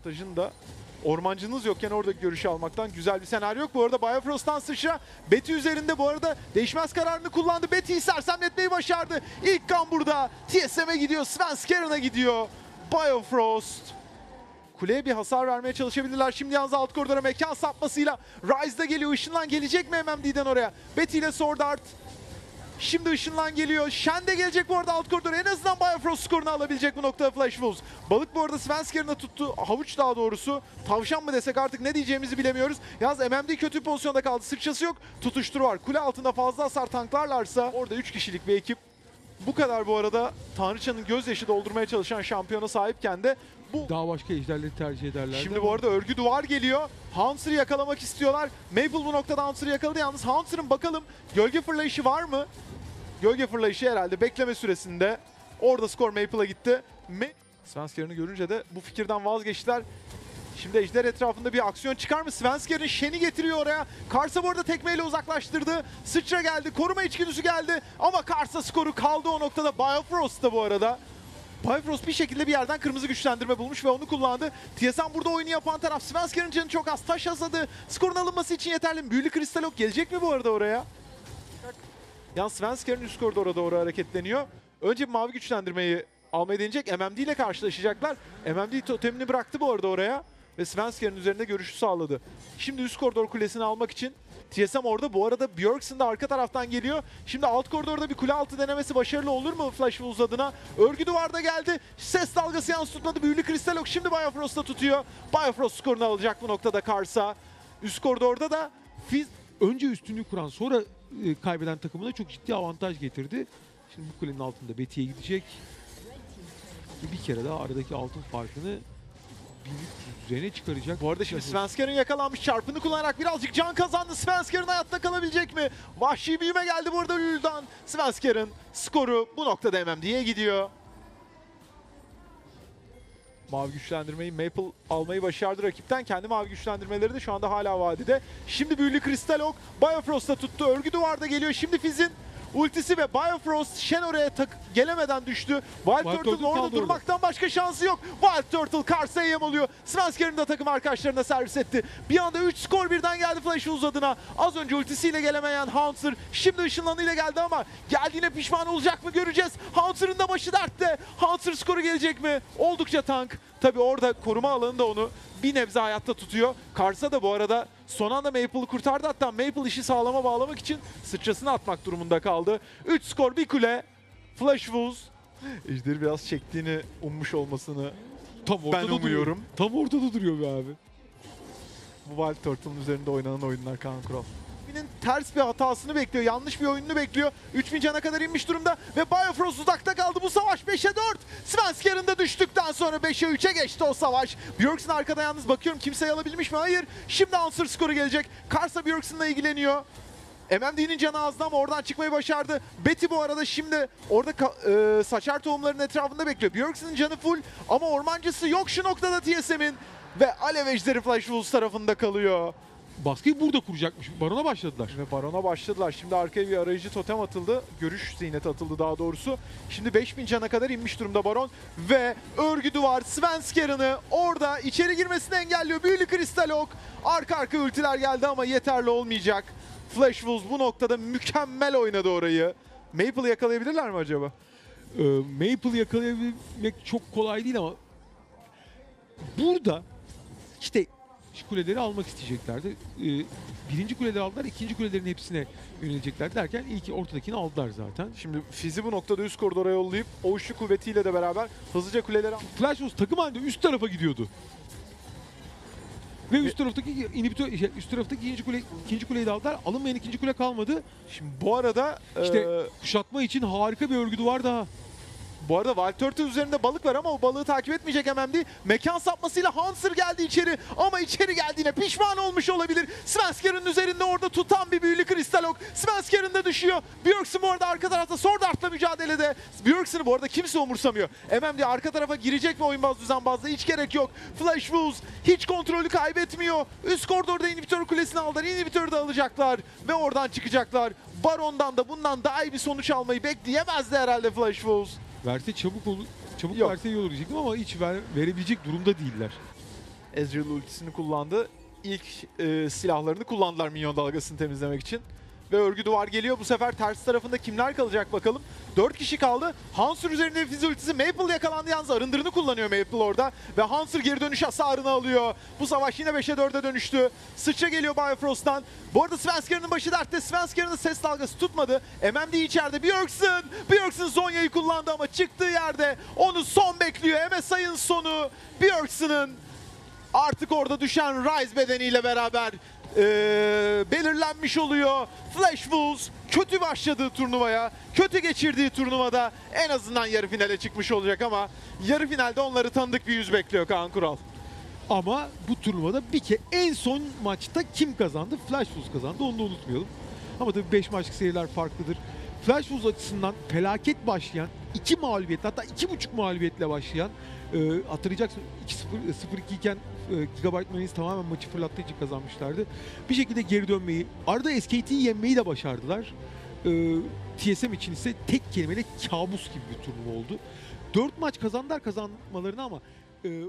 Avantajın da ormancınız yokken orada görüşü almaktan güzel bir senaryo yok. Bu arada Biofrost'tan sıçra Betty üzerinde bu arada değişmez kararını kullandı. Betty'yi sersemletmeyi başardı. İlk kan burada. TSM'e gidiyor. Sven Skeren'a gidiyor. Biofrost. Kuleye bir hasar vermeye çalışabilirler. Şimdi yalnız alt koridora mekan sapmasıyla Rise de geliyor. Işınlan gelecek mi MMD'den oraya? Betty ile Sword Art. Şimdi ışınlan geliyor. Shen de gelecek bu arada alt koridora. En azından Biofrost skorunu alabilecek bu noktada Flash Wolves. Balık bu arada Svensker'ına tuttu. Havuç daha doğrusu. Tavşan mı desek artık ne diyeceğimizi bilemiyoruz. Yalnız MMD kötü pozisyonda kaldı. Sıçrası yok. Tutuşturu var. Kule altında fazla hasar tanklarlarsa orada 3 kişilik bir ekip bu kadar bu arada Tanrıçanın gözyaşı doldurmaya çalışan şampiyona sahipken de bu Daha başka ejderleri tercih ederler. Şimdi bu arada örgü duvar geliyor. Haunter'ı yakalamak istiyorlar. Maple bu noktada Haunter'ı yakaladı. Yalnız Haunter'ın bakalım gölge fırlayışı var mı? Gölge fırlayışı herhalde bekleme süresinde. Orada skor Maple'a gitti. Me Svensker'ını görünce de bu fikirden vazgeçtiler. Şimdi Ejder etrafında bir aksiyon çıkar mı? Svensker'in Shen'i getiriyor oraya. Karsa bu arada tekmeyle uzaklaştırdı. Sıçra geldi. Koruma içgüdüsü geldi. Ama Karsa skoru kaldı o noktada. Biofrost da bu arada. Bifrost bir şekilde bir yerden kırmızı güçlendirme bulmuş ve onu kullandı. TSM burada oyunu yapan taraf. Svensker'in canı çok az. Taş asadı. Skorun alınması için yeterli mi? Büyülü Kristal Ok gelecek mi bu arada oraya? Yalnız Svensker'in üst koridora doğru hareketleniyor. Önce bir mavi güçlendirmeyi almayı deneyecek. MMD ile karşılaşacaklar. MMD totemini bıraktı bu arada oraya. Ve Svensker'in üzerinde görüşü sağladı. Şimdi üst koridor kulesini almak için TSM orada. Bu arada Björksen de arka taraftan geliyor. Şimdi alt koridorda bir kule altı denemesi başarılı olur mu Flash Wolves adına? Örgü duvarda geldi. Ses dalgası yalnız tutmadı. Büyülü Kristal Ok şimdi Biofrost'ta tutuyor. Biofrost skorunu alacak bu noktada Karsa. Üst koridorda da Fizz önce üstünlüğü kuran sonra e, kaybeden takımına çok ciddi avantaj getirdi. Şimdi bu kulenin altında Betty'ye gidecek. Bir kere daha aradaki altın farkını 1300 üzerine çıkaracak. Bu arada şimdi Svensker'in yakalanmış çarpını kullanarak birazcık can kazandı. Svensker'in hayatta kalabilecek mi? Vahşi büyüme geldi burada Lül'dan. Svensker'in skoru bu noktada MMD'ye gidiyor. Mavi güçlendirmeyi Maple almayı başardı rakipten. Kendi mavi güçlendirmeleri de şu anda hala vadide. Şimdi büyülü kristal ok. Biofrost'a tuttu. Örgü duvarda geliyor. Şimdi Fizz'in ultisi ve Bifrost Shen oraya gelemeden düştü. Wild, Wild Turtle'ın Turtle orada durmaktan başka şansı yok. Wild Turtle Kars'a yem oluyor. Svensker'in de takım arkadaşlarına servis etti. Bir anda 3 skor birden geldi Flash Wolves adına. Az önce ultisiyle gelemeyen Haunter şimdi ışınlanıyla geldi ama geldiğine pişman olacak mı göreceğiz. Haunter'ın da başı dertte. Haunter skoru gelecek mi? Oldukça tank. Tabi orada koruma alanında onu bir nebze hayatta tutuyor. Karsa da bu arada son anda Maple'ı kurtardı. Hatta Maple işi sağlama bağlamak için sıçrasını atmak durumunda kaldı. 3 skor bir kule. Flash Wolves. Ejder'i biraz çektiğini ummuş olmasını Tam ortada ben duruyor. umuyorum. Tam ortada duruyor be abi. Bu Wild Turtle'ın üzerinde oynanan oyunlar Kaan Kural. Nin ters bir hatasını bekliyor. Yanlış bir oyununu bekliyor. 3000 cana kadar inmiş durumda ve Biofrost uzakta kaldı. Bu savaş 5'e 4. Svensker'ın da düştükten sonra 5'e 3'e geçti o savaş. Björksen arkada yalnız bakıyorum kimseyi alabilmiş mi? Hayır. Şimdi answer skoru gelecek. Karsa Björksen'la ilgileniyor. MMD'nin canı azdı ama oradan çıkmayı başardı. Betty bu arada şimdi orada e, saçar tohumlarının etrafında bekliyor. Björksen'in canı full ama ormancısı yok şu noktada TSM'in. Ve Alev Ejderi Flash Wolves tarafında kalıyor. Baskıyı burada kuracakmış. Barona başladılar. Ve Baron'a başladılar. Şimdi arkaya bir arayıcı totem atıldı. Görüş ziyneti atıldı daha doğrusu. Şimdi 5000 cana kadar inmiş durumda Baron. Ve örgü duvar Svensker'ını orada içeri girmesini engelliyor. Büyülü kristal ok. Arka arka ultiler geldi ama yeterli olmayacak. Flash Wolves bu noktada mükemmel oynadı orayı. Maple'ı yakalayabilirler mi acaba? Ee, Maple yakalayabilmek çok kolay değil ama burada işte kuleleri almak isteyeceklerdi. Ee, birinci kuleleri aldılar, ikinci kulelerin hepsine yönelecekler derken ilk ortadakini aldılar zaten. Şimdi Fizz'i bu noktada üst koridora yollayıp o üçlü kuvvetiyle de beraber hızlıca kuleleri Flash Wolves takım halinde üst tarafa gidiyordu. Ve üst taraftaki inhibitör, şey, üst taraftaki ikinci kule, ikinci kuleyi de aldılar. Alınmayan ikinci kule kalmadı. Şimdi bu arada İşte eee, kuşatma için harika bir örgü duvar daha. Bu arada Turtle üzerinde balık var ama o balığı takip etmeyecek MMD. Mekan sapmasıyla Hanser geldi içeri ama içeri geldiğine pişman olmuş olabilir. Svensker'ın üzerinde orada tutan bir büyülü kristal ok. Svensker'ın da düşüyor. Björksen bu arada arka tarafta Sword Art'la mücadelede. Björksen'i bu arada kimse umursamıyor. MMD arka tarafa girecek mi oyunbaz düzenbazda hiç gerek yok. Flash Wolves hiç kontrolü kaybetmiyor. Üst koridorda inhibitör kulesini aldılar. İnhibitörü de alacaklar ve oradan çıkacaklar. Baron'dan da bundan daha iyi bir sonuç almayı bekleyemezdi herhalde Flash Wolves. Verse çabuk olur, çabuk Yok. verse iyi olur diyecektim ama hiç ver, verebilecek durumda değiller. Ezreal ultisini kullandı. İlk e, silahlarını kullandılar minyon dalgasını temizlemek için. Ve örgü duvar geliyor. Bu sefer ters tarafında kimler kalacak bakalım. 4 kişi kaldı. Hanser üzerinde fiz ultisi. Maple yakalandı yalnız arındırını kullanıyor Maple orada. Ve Hanser geri dönüş hasarını alıyor. Bu savaş yine 5'e 4'e dönüştü. Sıçra geliyor Bifrost'tan. Bu arada Svensker'ın başı dertte. Svensker'ın ses dalgası tutmadı. MMD içeride. Björksen. Björksen Zonya'yı kullandı ama çıktığı yerde onu son bekliyor. MSI'ın sonu. Björksen'ın artık orada düşen Rise bedeniyle beraber eee, belirlenmiş oluyor. Flash Wolves kötü başladığı turnuvaya, kötü geçirdiği turnuvada en azından yarı finale çıkmış olacak ama yarı finalde onları tanıdık bir yüz bekliyor Kaan Kural. Ama bu turnuvada bir kere en son maçta kim kazandı? Flash Wolves kazandı. Onu da unutmayalım. Ama tabii 5 maçlık seriler farklıdır. Flash Wolves açısından felaket başlayan, 2 mağlubiyet hatta 2,5 mağlubiyetle başlayan e, hatırlayacaksın 2-0 0-2 iken e, Gigabyte Mayonnaise tamamen maçı fırlattığı için kazanmışlardı. Bir şekilde geri dönmeyi, arada SKT'yi yenmeyi de başardılar. E, TSM için ise tek kelimeyle kabus gibi bir turnuva oldu. 4 maç kazandılar kazanmalarını ama e,